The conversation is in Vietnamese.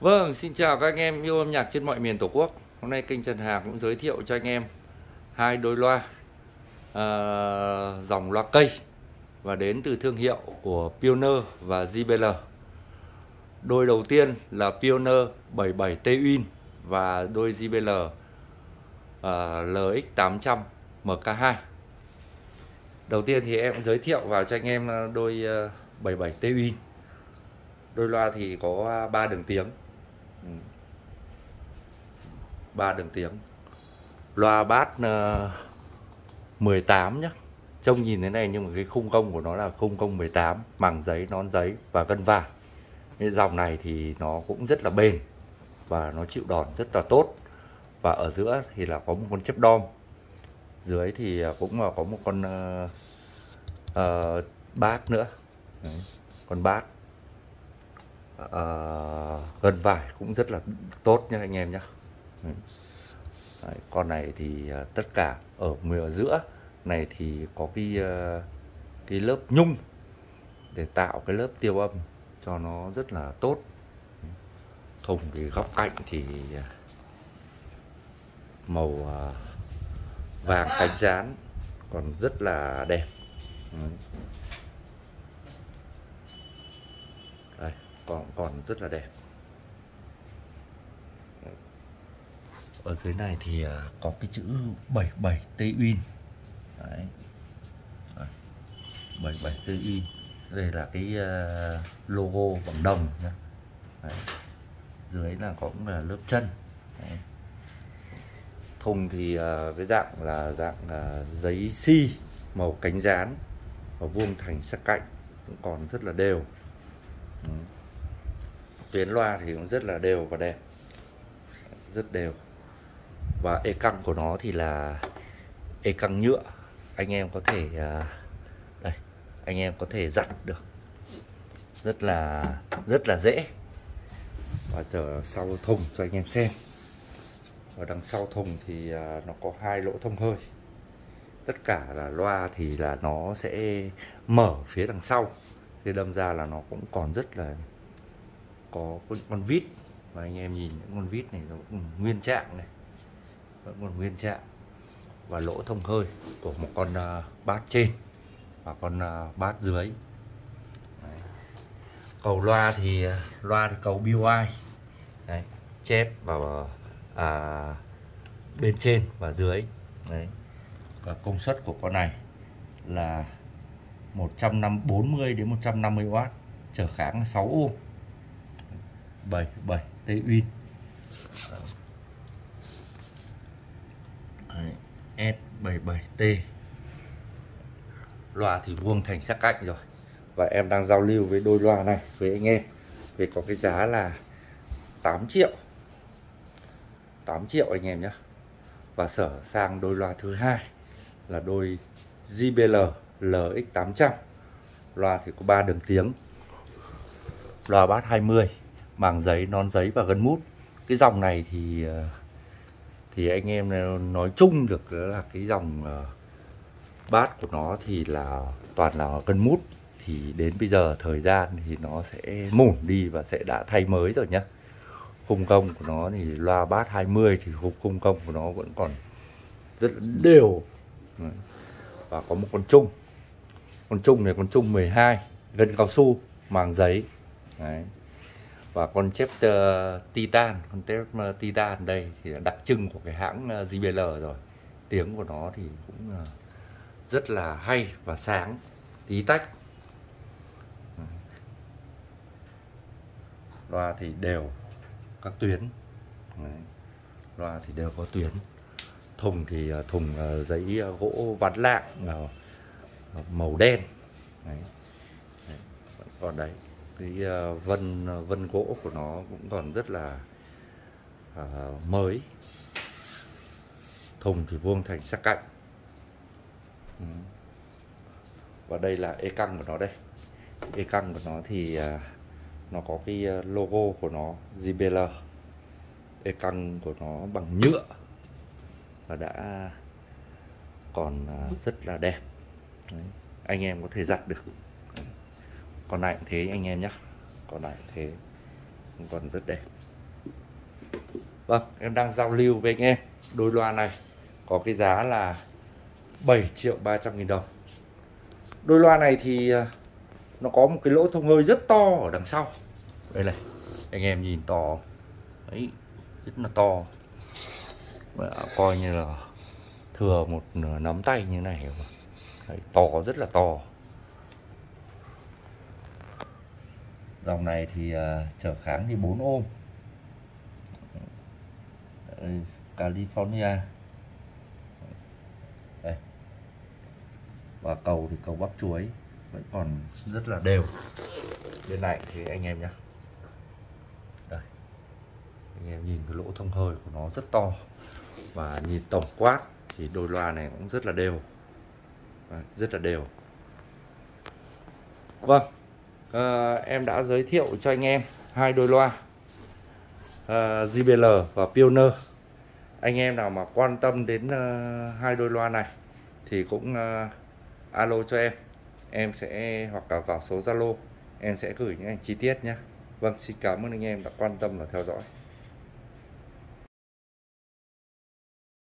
Vâng, xin chào các anh em yêu âm nhạc trên mọi miền Tổ quốc. Hôm nay kênh Trần Hà cũng giới thiệu cho anh em hai đôi loa uh, dòng loa cây và đến từ thương hiệu của Pioneer và JBL. Đôi đầu tiên là Pioneer 77 T Win và đôi JBL uh, LX800 MK2. Đầu tiên thì em giới thiệu vào cho anh em đôi uh, 77 T Win. Đôi loa thì có 3 đường tiếng Ừ. ba đường tiếng. Loa bát uh, 18 nhé trông nhìn thế này nhưng mà cái khung công của nó là khung công 18 màng giấy nón giấy và gân vàng cái dòng này thì nó cũng rất là bền và nó chịu đòn rất là tốt. Và ở giữa thì là có một con chép đom. Dưới thì ờ, cũng là có một con uh, uh, bát nữa. Đấy, con bát. Ờ, uh, gân vải cũng rất là tốt nha anh em nhé ừ. Đấy, con này thì uh, tất cả ở ở giữa. Này thì có cái uh, cái lớp nhung để tạo cái lớp tiêu âm cho nó rất là tốt. Thùng cái góc cạnh thì màu uh, vàng cánh rán còn rất là đẹp. Đấy. Đây còn còn rất là đẹp ở dưới này thì à, có cái chữ 77 tây Win Đấy. 77 tây Win đây là cái à, logo bằng đồng nhé. Đấy. dưới là cũng là lớp chân Đấy. thùng thì à, cái dạng là dạng giấy xi, màu cánh rán và vuông thành sắc cạnh cũng còn rất là đều Đấy tuyến loa thì cũng rất là đều và đẹp. Rất đều. Và e căng của nó thì là e căng nhựa. Anh em có thể à, đây, anh em có thể giặt được. Rất là rất là dễ. Và chờ sau thùng cho anh em xem. Ở đằng sau thùng thì à, nó có hai lỗ thông hơi. Tất cả là loa thì là nó sẽ mở phía đằng sau. Thì đâm ra là nó cũng còn rất là có con vít. Và anh em nhìn những con vít này nó cũng nguyên trạng này. Vẫn còn nguyên trạng. Và lỗ thông hơi của một con uh, bát trên và con uh, bát dưới. Đấy. cầu loa thì uh, loa thì cầu BY Đấy. chép vào à, bên trên và dưới. Đấy. và công suất của con này là 140 đến 150W trở kháng 6 ohm. 77 T Win S77T loa thì vuông thành sắc cạnh rồi. Và em đang giao lưu với đôi loa này, với anh em. Về có cái giá là 8 triệu. 8 triệu anh em nhé và sở sang đôi loa thứ hai là đôi JBL LX800 loa thì có 3 đường tiếng. Loa bát 20 màng giấy non giấy và gân mút. Cái dòng này thì ờ, thì anh em nói chung được là cái dòng ờ, bát của nó thì là toàn là gân mút. Thì đến bây giờ thời gian thì nó sẽ mủn đi và sẽ đã thay mới rồi nhá, khung công của nó thì loa bát 20 thì khung, khung công của nó vẫn còn rất đều. Và có một con trung con trung này con trung 12 gân cao su màng giấy. Đấy và con chép uh, Titan con chép uh, Titan đây thì là đặc trưng của cái hãng ờ, uh, JBL rồi. Tiếng của nó thì cũng uh, rất là hay và sáng tí tách. Loa thì đều các tuyến. Đấy. loa thì đều có tuyến. Thùng thì uh, thùng uh, giấy uh, gỗ ván lạng uh, màu đen. Đấy. Đấy. còn đấy cái ờ, vân ờ, vân gỗ của nó cũng còn rất là à, mới. Thùng thì vuông thành sắc cạnh. Ừ. Và đây là e căng của nó đây. E căng của nó thì à, nó có cái logo của nó JBL e căng của nó bằng nhựa. Và đã còn rất là đẹp. Đấy. anh em có thể giặt được còn lại thế anh em nhé còn lại thế. Cũng còn rất đẹp vâng em đang giao lưu với anh em. Đôi loa này có cái giá là 7 triệu 300 nghìn đồng. Đôi loa này thì à, nó có một cái lỗ thông hơi rất to ở đằng sau. Đây này anh em nhìn to ấy rất là to. Mà coi như là thừa một nắm tay như này mà. Đấy, to rất là to. Dòng này thì à, uh, trở kháng thì 4 ôm. California. Đây. Và cầu thì cầu bắp chuối vẫn còn rất là đều. Bên này thì anh em nhé đây. Anh em nhìn cái lỗ thông hơi của nó rất to. Và nhìn tổng quát thì đôi loa này cũng rất là đều. Rất là đều. Vâng à, em đã giới thiệu cho anh em hai đôi loa ờ, à, JBL và Pioneer. Anh em nào mà quan tâm đến uh, hai đôi loa này thì cũng uh, alo cho em. Em sẽ hoặc là vào số Zalo em sẽ gửi những anh chi tiết nhé Vâng xin cảm ơn anh em đã quan tâm và theo dõi.